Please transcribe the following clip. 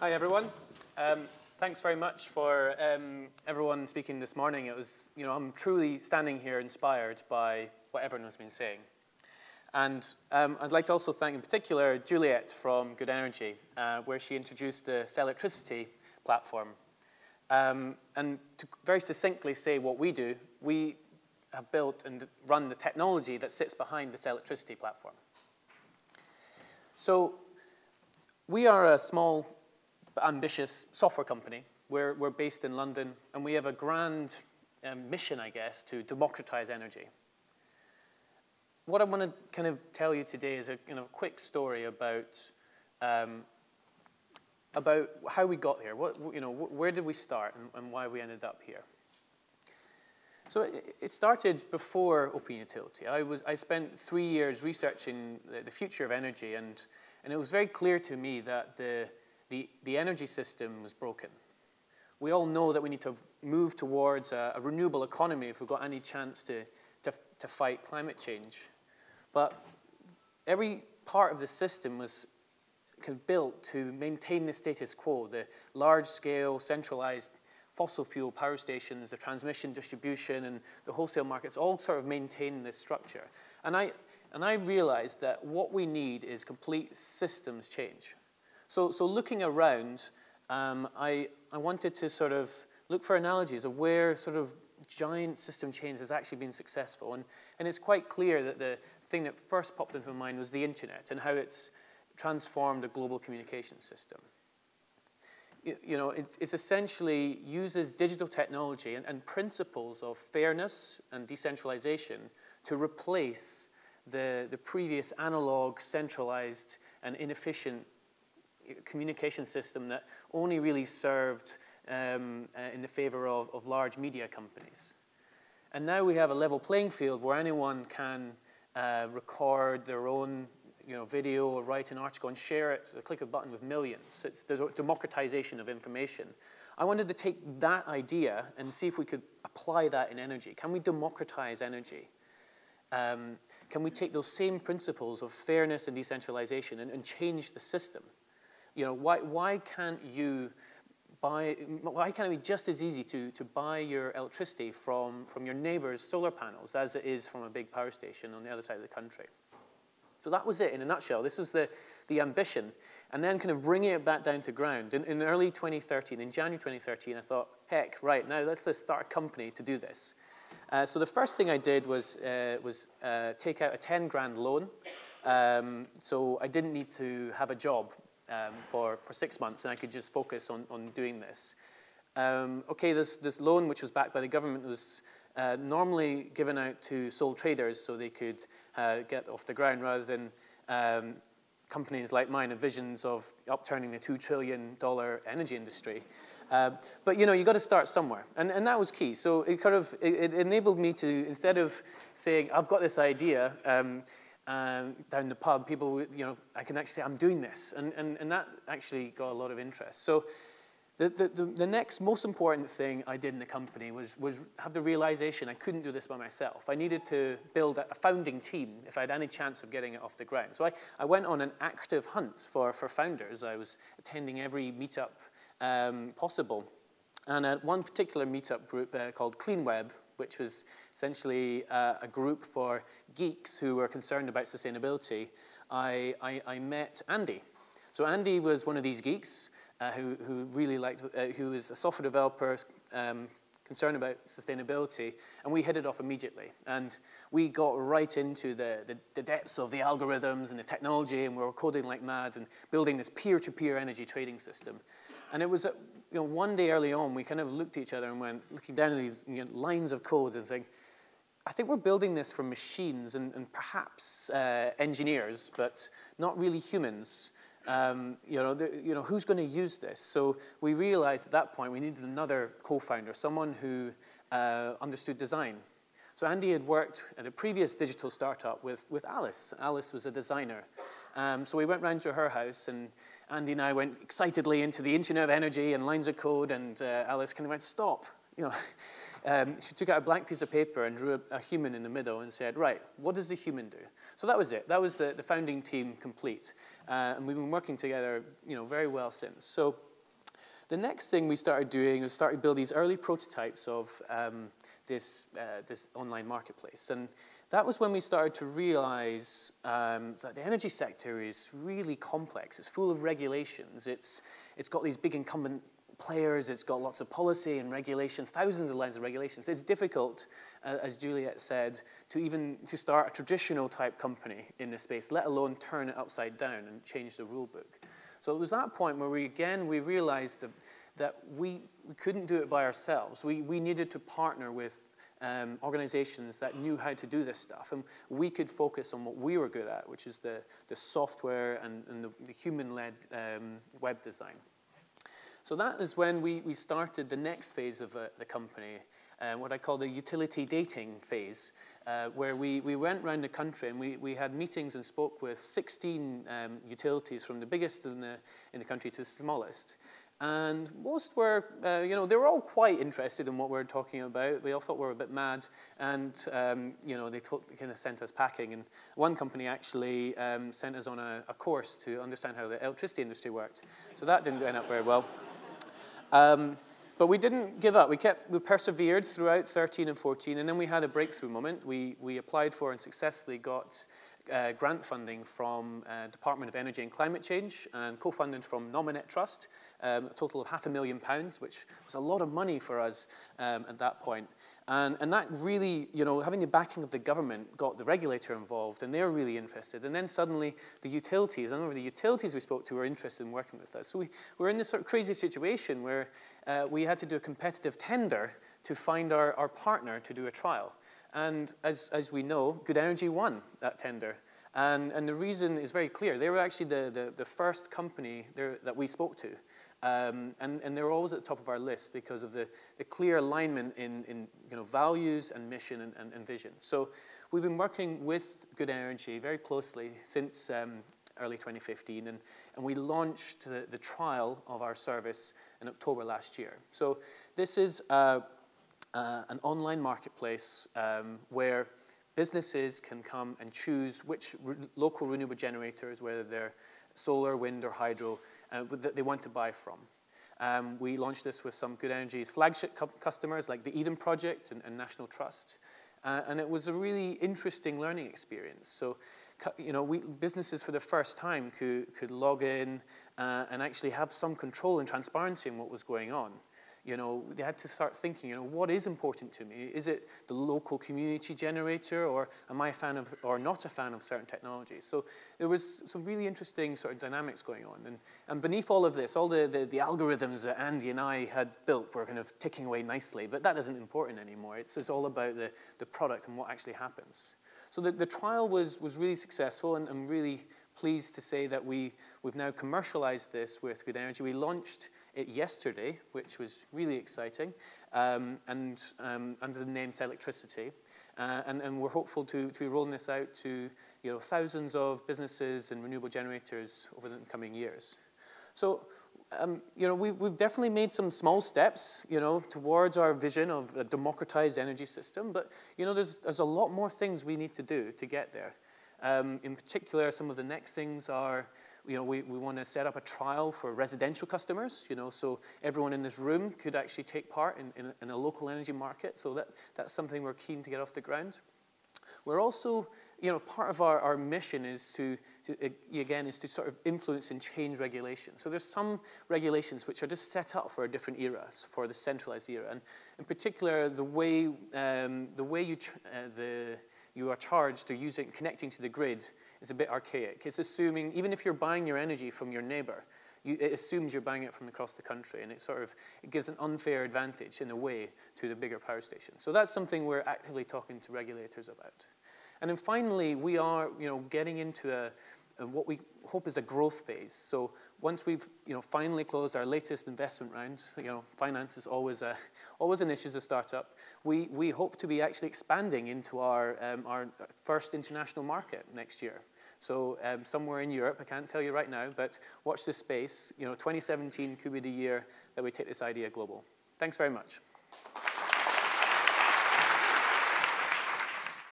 Hi, everyone. Um, thanks very much for um, everyone speaking this morning. It was, you know, I'm truly standing here inspired by what everyone has been saying. And um, I'd like to also thank in particular Juliet from Good Energy, uh, where she introduced the Selectricity platform. Um, and to very succinctly say what we do, we have built and run the technology that sits behind the Selectricity platform. So we are a small ambitious software company. We're, we're based in London, and we have a grand um, mission, I guess, to democratize energy. What I want to kind of tell you today is a you know, quick story about, um, about how we got here. What, you know, where did we start and, and why we ended up here. So it, started before Open Utility. I, was, I spent three years researching the, the future of energy, and, and it was very clear to me that the, the, the energy system was broken. We all know that we need to move towards a, a renewable economy if we've got any chance to, to, to fight climate change. But every part of the system was built to maintain the status quo, the large-scale, centralized fossil fuel power stations, the transmission, distribution, and the wholesale markets all sort of maintain this structure. And I, and I realized that what we need is complete systems change. So, so looking around, um, I, I wanted to sort of look for analogies of where sort of giant system change has actually been successful. And, and it's quite clear that the thing that first popped into my mind was the internet and how it's transformed a global communication system. You, you know, it's, it's, essentially uses digital technology and, and principles of fairness and decentralization to replace the, the previous analog, centralized, and inefficient communication system that only really served um, uh, in the favor of, of large media companies. And now we have a level playing field where anyone can uh, record their own you know, video or write an article and share it, a click of a button with millions. It's the democratization of information. I wanted to take that idea and see if we could apply that in energy. Can we democratize energy? Um, can we take those same principles of fairness and decentralization and, and change the system? You know, why, why can't you buy, why can't it be just as easy to, to buy your electricity from, from your neighbor's solar panels as it is from a big power station on the other side of the country? So that was it in a nutshell. This was the, the ambition. And then kind of bringing it back down to ground. In, in early 2013, in January 2013, I thought, heck, right, now let's, let's start a company to do this. Uh, so the first thing I did was, uh, was uh, take out a 10 grand loan. Um, so I didn't need to have a job um, for, for six months, and I could just focus on, on doing this. Um, okay, this, this loan, which was backed by the government, was uh, normally given out to sole traders so they could uh, get off the ground rather than um, companies like mine have visions of upturning the $2 trillion energy industry. Uh, but you know, you got to start somewhere, and, and that was key. So it kind of it, it enabled me to instead of saying I've got this idea, um, um, down the pub, people, you know, I can actually say, I'm doing this. And, and, and that actually got a lot of interest. So the, the, the, the next most important thing I did in the company was, was have the realization I couldn't do this by myself. I needed to build a, founding team if I had any chance of getting it off the ground. So I, I went on an active hunt for, for founders. I was attending every meetup um, possible. And at one particular meetup group uh, called CleanWeb, which was essentially uh, a group for geeks who were concerned about sustainability, I, I, I met Andy. So Andy was one of these geeks uh, who, who really liked, uh, who was a software developer um, concerned about sustainability, and we hit it off immediately. And we got right into the, the, the, depths of the algorithms and the technology, and we were coding like mad and building this peer-to-peer -peer energy trading system. And it was you know, one day early on, we kind of looked at each other and went, looking down at these you know, lines of code and saying, I think we're building this for machines and, and perhaps uh, engineers, but not really humans. Um, you, know, the, you know, who's going to use this? So we realized at that point we needed another co-founder, someone who uh, understood design. So Andy had worked at a previous digital startup with, with Alice. Alice was a designer. Um, so we went round to her house and Andy and I went excitedly into the Internet of Energy and lines of code, and uh, Alice kind of went, stop. You know, um, she took out a blank piece of paper and drew a, a, human in the middle and said, right, what does the human do? So that was it. That was the, the founding team complete. Uh, and we've been working together, you know, very well since. So the next thing we started doing was started build these early prototypes of um, this, uh, this online marketplace. And that was when we started to realize um, that the energy sector is really complex. It's full of regulations. It's, it's got these big incumbent players. It's got lots of policy and regulation, thousands of lines of regulations. It's difficult, uh, as Juliet said, to even to start a traditional type company in this space, let alone turn it upside down and change the rule book. So it was that point where we, again, we realized that, that we, we couldn't do it by ourselves. We, we needed to partner with um, organizations that knew how to do this stuff. And we could focus on what we were good at, which is the, the software and, and the, the human-led um, web design. So that is when we, we started the next phase of uh, the company, uh, what I call the utility dating phase, uh, where we, we went around the country and we, we had meetings and spoke with 16 um, utilities from the biggest in the, in the country to the smallest. And most were, uh, you know, they were all quite interested in what we are talking about. They all thought we were a bit mad, and um, you know, they kind of sent us packing. And one company actually um, sent us on a, a, course to understand how the electricity industry worked. So that didn't end up very well. Um, but we didn't give up. We kept, we persevered throughout 13 and 14, and then we had a breakthrough moment. We, we applied for and successfully got uh, grant funding from uh, Department of Energy and Climate Change and co-funded from Nominet Trust, um, a total of half a million pounds, which was a lot of money for us um, at that point. And, and that really, you know, having the backing of the government got the regulator involved, and they were really interested. And then suddenly the utilities, I remember the utilities we spoke to were interested in working with us. So we were in this sort of crazy situation where uh, we had to do a competitive tender to find our, our partner to do a trial. And as, as we know, Good Energy won that tender. And, and the reason is very clear. They were actually the, the, the first company there, that we spoke to. Um, and, and they're always at the top of our list because of the, the clear alignment in, in you know, values and mission and, and, and, vision. So we've been working with Good Energy very closely since um, early 2015, and, and we launched the, the trial of our service in October last year. So this is uh, uh, an online marketplace um, where businesses can come and choose which re local renewable generators, whether they're solar, wind, or hydro, uh, that they want to buy from. Um, we launched this with some Good Energy's flagship cu customers like the Eden Project and, and National Trust. Uh, and it was a really interesting learning experience. So, you know, we, businesses for the first time could, could log in uh, and actually have some control and transparency in what was going on. You know, they had to start thinking, you know, what is important to me? Is it the local community generator or am I a fan of, or not a fan of certain technologies? So there was some really interesting sort of dynamics going on. And, and beneath all of this, all the, the, the algorithms that Andy and I had built were kind of ticking away nicely, but that isn't important anymore. It's, it's all about the, the product and what actually happens. So the, the trial was, was really successful and, I'm really pleased to say that we, we've now commercialized this with Good Energy. We launched it yesterday, which was really exciting, um, and um, under the name Selectricity. Uh, and, and, we're hopeful to, to be rolling this out to you know, thousands of businesses and renewable generators over the coming years. So, um, you know, we, we've definitely made some small steps, you know, towards our vision of a democratized energy system, but, you know, there's, there's a lot more things we need to do to get there. Um, in particular, some of the next things are, you know, we, we want to set up a trial for residential customers, you know, so everyone in this room could actually take part in, in, in a local energy market. So that, that's something we're keen to get off the ground. We're also, you know, part of our, our mission is to, to, again, is to sort of influence and change regulation. So there's some regulations which are just set up for a different era, for the centralized era. And in particular, the way, um, the way you, uh, the, you are charged to using, connecting to the grid is a bit archaic. It's assuming, even if you're buying your energy from your neighbor, you, it assumes you're buying it from across the country, and it sort of it gives an unfair advantage in a way to the bigger power stations. So that's something we're actively talking to regulators about. And then finally, we are you know, getting into a, and what we hope is a growth phase. So once we've you know, finally closed our latest investment round, you know, finance is always, a, always an issue as a startup, we, we hope to be actually expanding into our, um, our first international market next year. So um, somewhere in Europe, I can't tell you right now, but watch this space. You know, 2017 could be the year that we take this idea global. Thanks very much.